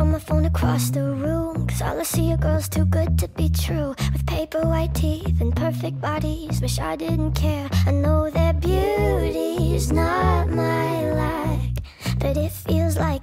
on my phone across the room. Cause all I see are girls too good to be true. With paper white teeth and perfect bodies Wish I didn't care. I know that beauty's not my lack But it feels like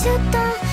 した。